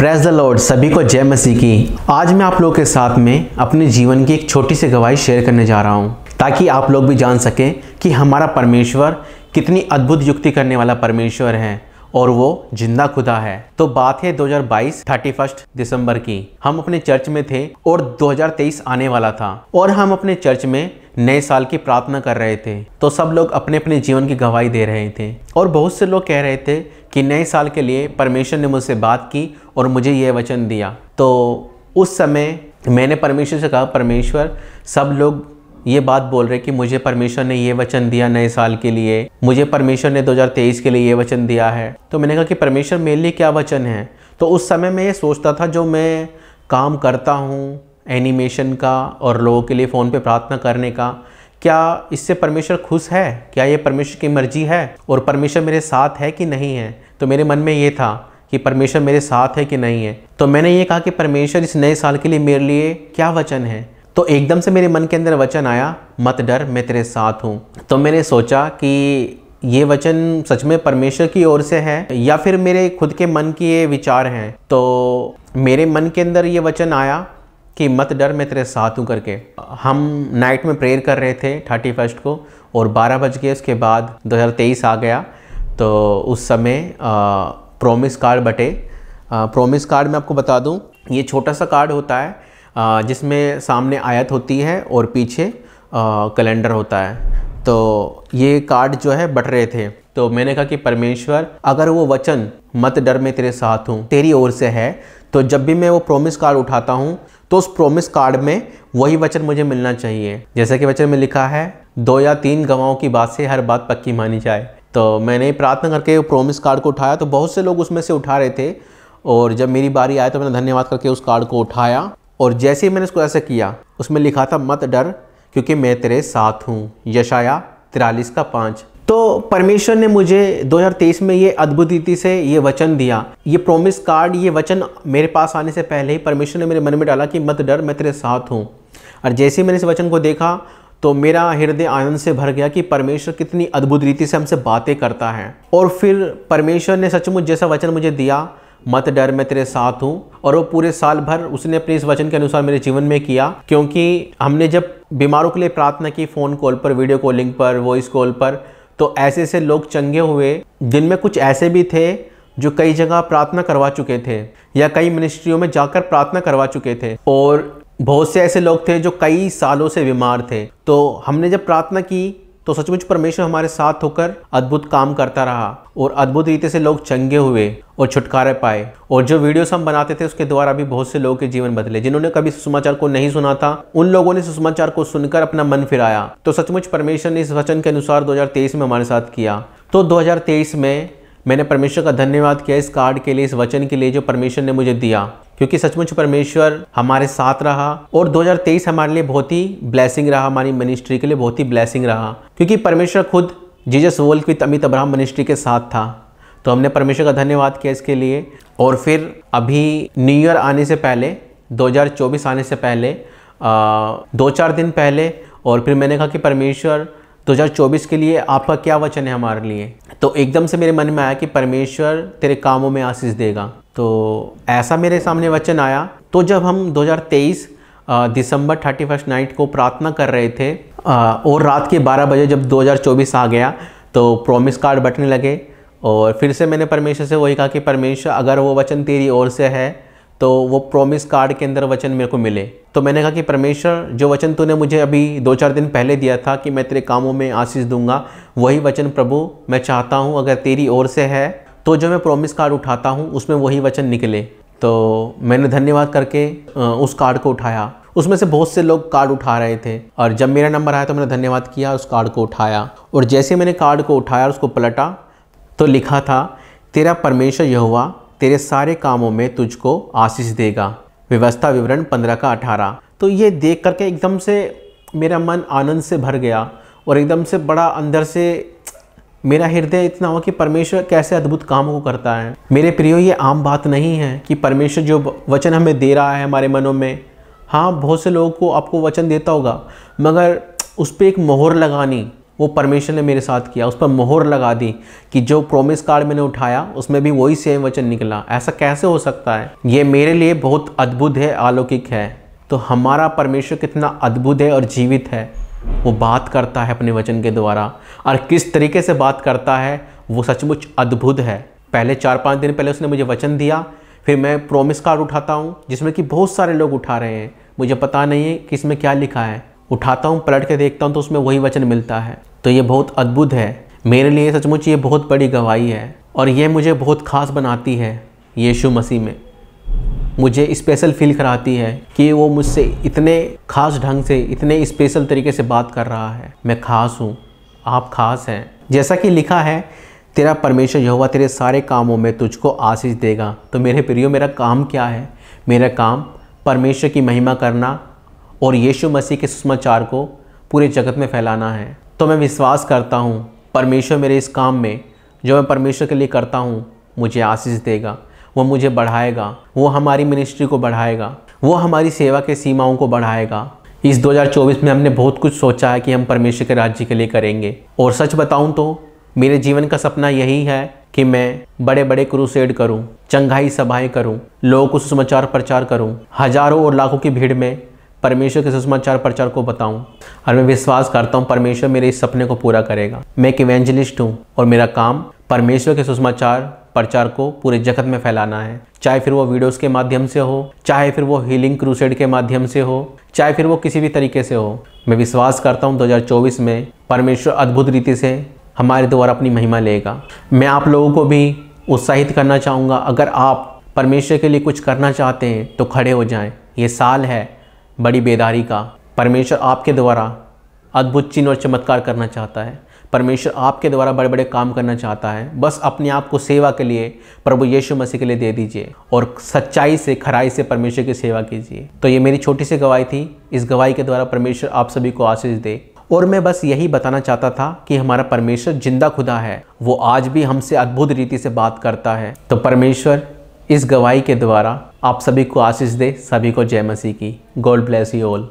Press the Lord सभी को जय मसीह की। आज मैं आप लोगों के साथ में अपने जीवन की एक छोटी सी गवाही शेयर करने जा रहा हूँ, ताकि आप लोग भी जान सकें कि हमारा परमेश्वर कितनी अद्भुत युक्ति करने वाला परमेश्वर है, और वो ज़िंदा खुदा है। तो बात है 2022 31 दिसंबर की। हम अपने चर्च में थे, और 2023 आने वाला था, और हम अपने चर्च में नए साल की प्रार्थना कर रहे थे। तो सब लोग अपने अपने जीवन की गवाही दे रहे थे। और बहुत से लोग कह रहे थे कि नए साल के लिए परमेश्वर ने मुझसे बात की और मुझे यह वचन दिया। तो उस समय मैंने परमेश्वर से कहा, परमेश्वर, सब लोग ये बात बोल रहे कि मुझे परमेश्वर ने ये वचन दिया नए साल के लिए। मुझे परमेश्वर ने 2023 के लिए ये वचन दिया है। तो मैंने कहा कि परमेश्वर मेरे लिए क्या वचन है? तो उस समय मैं ये सोचता था, जो मैं काम करता हूँ एनिमेशन का और लोगों के लिए फ़ोन पे प्रार्थना करने का, क्या इससे परमेश्वर खुश है? क्या ये परमेश्वर की मर्ज़ी है? और परमेश्वर मेरे साथ है कि नहीं है? तो मेरे मन में ये था कि परमेश्वर मेरे साथ है कि नहीं है। तो मैंने ये कहा कि परमेश्वर इस नए साल के लिए मेरे लिए क्या वचन है? तो एकदम से मेरे मन के अंदर वचन आया, मत डर, मैं तेरे साथ हूँ। तो मैंने सोचा कि ये वचन सच में परमेश्वर की ओर से है, या फिर मेरे खुद के मन की ये विचार हैं? तो मेरे मन के अंदर ये वचन आया कि मत डर मैं तेरे साथ हूँ करके। हम नाइट में प्रेयर कर रहे थे थर्टी फ़र्स्ट को, और बारह बज गए, उसके बाद 2023 आ गया। तो उस समय प्रोमिस कार्ड बटे। प्रोमिस कार्ड मैं आपको बता दूँ, ये छोटा सा कार्ड होता है जिसमें सामने आयत होती है और पीछे कैलेंडर होता है। तो ये कार्ड जो है बट रहे थे। तो मैंने कहा कि परमेश्वर, अगर वो वचन मत डर में तेरे साथ हूँ, तेरी ओर से है तो जब भी मैं वो प्रोमिस कार्ड उठाता हूँ तो उस प्रोमिस कार्ड में वही वचन मुझे मिलना चाहिए। जैसे कि वचन में लिखा है, दो या तीन गवाहों की बात से हर बात पक्की मानी जाए। तो मैंने प्रार्थना करके प्रोमिस कार्ड को उठाया तो बहुत से लोग उसमें से उठा रहे थे। और जब मेरी बारी आए तो मैंने धन्यवाद करके उस कार्ड को उठाया। और जैसे ही मैंने उसको ऐसा किया, उसमें लिखा था, मत डर, क्योंकि मैं तेरे साथ हूँ। यशाया तिरालीस का पाँच। तो परमेश्वर ने मुझे 2023 में ये अद्भुत रीति से ये वचन दिया। ये प्रोमिस कार्ड ये वचन मेरे पास आने से पहले ही परमेश्वर ने मेरे मन में डाला कि मत डर, मैं तेरे साथ हूँ। और जैसे ही मैंने इस वचन को देखा तो मेरा हृदय आनंद से भर गया कि परमेश्वर कितनी अद्भुत रीति से हमसे बातें करता है। और फिर परमेश्वर ने सचमुच जैसा वचन मुझे दिया, मत डर, मैं तेरे साथ हूँ। और वो पूरे साल भर उसने अपने इस वचन के अनुसार मेरे जीवन में किया, क्योंकि हमने जब बीमारों के लिए प्रार्थना की, फ़ोन कॉल पर, वीडियो कॉलिंग पर, वॉइस कॉल पर तो ऐसे ऐसे लोग चंगे हुए जिनमें कुछ ऐसे भी थे, जो कई जगह प्रार्थना करवा चुके थे, या कई मिनिस्ट्रियों में जाकर प्रार्थना करवा चुके थे। और बहुत से ऐसे लोग थे, जो कई सालों से बीमार थे। तो हमने जब प्रार्थना की तो सचमुच परमेश्वर हमारे साथ होकर अद्भुत काम करता रहा और अद्भुत रीति से लोग चंगे हुए और छुटकारे पाए। और जो वीडियोस हम बनाते थे, उसके द्वारा भी बहुत से लोगों के जीवन बदले। जिन्होंने कभी सुसमाचार को नहीं सुना था, उन लोगों ने सुसमाचार को सुनकर अपना मन फिराया। तो सचमुच परमेश्वर ने इस वचन के अनुसार दो हज़ार तेईस में हमारे साथ किया। तो दो हज़ार तेईस में मैंने परमेश्वर का धन्यवाद किया इस कार्ड के लिए, इस वचन के लिए जो परमेश्वर ने मुझे दिया। क्योंकि सचमुच परमेश्वर हमारे साथ रहा और 2023 हमारे लिए बहुत ही ब्लेसिंग रहा हमारी मिनिस्ट्री के लिए बहुत ही ब्लेसिंग रहा। क्योंकि परमेश्वर खुद Jesus walk with Amit Abraham ministry के साथ था। तो हमने परमेश्वर का धन्यवाद किया इसके लिए। और फिर अभी न्यू ईयर आने से पहले 2024 आने से पहले आ, दो चार दिन पहले और फिर मैंने कहा कि परमेश्वर 2024 के लिए आपका क्या वचन है हमारे लिए? तो एकदम से मेरे मन में आया कि परमेश्वर तेरे कामों में आशीष देगा। तो ऐसा मेरे सामने वचन आया। तो जब हम 2023 दिसंबर थर्टी फ़र्स्ट नाइट को प्रार्थना कर रहे थे और रात के 12 बजे जब 2024 आ गया तो प्रॉमिस कार्ड बटने लगे और फिर से मैंने परमेश्वर से वही कहा कि परमेश्वर, अगर वो वचन तेरी ओर से है तो वो प्रॉमिस कार्ड के अंदर वचन मेरे को मिले। तो मैंने कहा कि परमेश्वर, जो वचन तूने मुझे अभी दो चार दिन पहले दिया था कि मैं तेरे कामों में आशीष दूँगा, वही वचन प्रभु, मैं चाहता हूँ, अगर तेरी ओर से है तो जो मैं प्रॉमिस कार्ड उठाता हूँ, उसमें वही वचन निकले। तो मैंने धन्यवाद करके उस कार्ड को उठाया। उसमें से बहुत से लोग कार्ड उठा रहे थे। और जब मेरा नंबर आया तो मैंने धन्यवाद किया, उस कार्ड को उठाया। और जैसे मैंने कार्ड को उठाया और उसको पलटा तो लिखा था, तेरा परमेश्वर यहुआ तेरे सारे कामों में तुझको आशीष देगा। व्यवस्था विवरण पंद्रह का अठारह। तो ये देख करके एकदम से मेरा मन आनंद से भर गया। और एकदम से बड़ा अंदर से मेरा हृदय इतना हो कि परमेश्वर कैसे अद्भुत कामों को करता है। मेरे प्रियो, ये आम बात नहीं है कि परमेश्वर जो वचन हमें दे रहा है हमारे मनों में हाँ बहुत से लोगों को आपको वचन देता होगा, मगर उस पर एक मोहर लगानी, वो परमेश्वर ने मेरे साथ किया, उस पर मोहर लगा दी कि जो प्रोमिस कार्ड मैंने उठाया, उसमें भी वही सेम वचन निकला। ऐसा कैसे हो सकता है? ये मेरे लिए बहुत अद्भुत है, अलौकिक है। तो हमारा परमेश्वर कितना अद्भुत है और जीवित है। वो बात करता है अपने वचन के द्वारा। और किस तरीके से बात करता है, वो सचमुच अद्भुत है। पहले चार पाँच दिन पहले उसने मुझे वचन दिया, फिर मैं प्रोमिस कार्ड उठाता हूँ, जिसमें कि बहुत सारे लोग उठा रहे हैं। मुझे पता नहीं है कि इसमें क्या लिखा है। उठाता हूँ, पलट के देखता हूँ तो उसमें वही वचन मिलता है। तो ये बहुत अद्भुत है। मेरे लिए सचमुच ये बहुत बड़ी गवाही है। और ये मुझे बहुत ख़ास बनाती है, यीशु मसीह में। मुझे स्पेशल फील कराती है कि वो मुझसे इतने खास ढंग से, इतने स्पेशल तरीके से बात कर रहा है। मैं खास हूँ। आप खास हैं। जैसा कि लिखा है, तेरा परमेश्वर यहोवा तेरे सारे कामों में तुझको आशीष देगा। तो मेरे प्रियो, मेरा काम क्या है? मेरा काम परमेश्वर की महिमा करना और यीशु मसीह के सुषमाचार को पूरे जगत में फैलाना है। तो मैं विश्वास करता हूँ, परमेश्वर मेरे इस काम में, जो मैं परमेश्वर के लिए करता हूँ, मुझे आशीष देगा। वो मुझे बढ़ाएगा वो हमारी मिनिस्ट्री को बढ़ाएगा वो हमारी सेवा के सीमाओं को बढ़ाएगा। इस 2024 में हमने बहुत कुछ सोचा है कि हम परमेश्वर के राज्य के लिए करेंगे। और सच बताऊँ तो मेरे जीवन का सपना यही है कि मैं बड़े बड़े क्रूसेड करूँ, चंगाई सभाएँ करूँ, लोगों को सुसमाचार प्रचार करूँ, हज़ारों और लाखों की भीड़ में परमेश्वर के सुसमाचार प्रचार को बताऊँ। और मैं विश्वास करता हूँ परमेश्वर मेरे इस सपने को पूरा करेगा। मैं एक इवेंजलिस्ट हूँ और मेरा काम परमेश्वर के सुसमाचार प्रचार को पूरे जगत में फैलाना है। चाहे फिर वो वीडियोस के माध्यम से हो, चाहे फिर वो हीलिंग क्रूसेड के माध्यम से हो, चाहे फिर वो किसी भी तरीके से हो, मैं विश्वास करता हूँ 2024 में परमेश्वर अद्भुत रीति से हमारे द्वारा अपनी महिमा लेगा। मैं आप लोगों को भी उत्साहित करना चाहूँगा, अगर आप परमेश्वर के लिए कुछ करना चाहते हैं तो खड़े हो जाएँ। ये साल है बड़ी बेदारी का। परमेश्वर आपके द्वारा अद्भुत चिन्ह और चमत्कार करना चाहता है। परमेश्वर आपके द्वारा बड़े बड़े काम करना चाहता है। बस अपने आप को सेवा के लिए, प्रभु यीशु मसीह के लिए दे दीजिए और सच्चाई से, खराई से परमेश्वर की सेवा कीजिए। तो ये मेरी छोटी सी गवाही थी। इस गवाही के द्वारा परमेश्वर आप सभी को आशीष दे। और मैं बस यही बताना चाहता था कि हमारा परमेश्वर ज़िंदा खुदा है। वो आज भी हमसे अद्भुत रीति से बात करता है। तो परमेश्वर, इस गवाही के द्वारा आप सभी को आशीष दे। सभी को जय मसीह की। God bless you all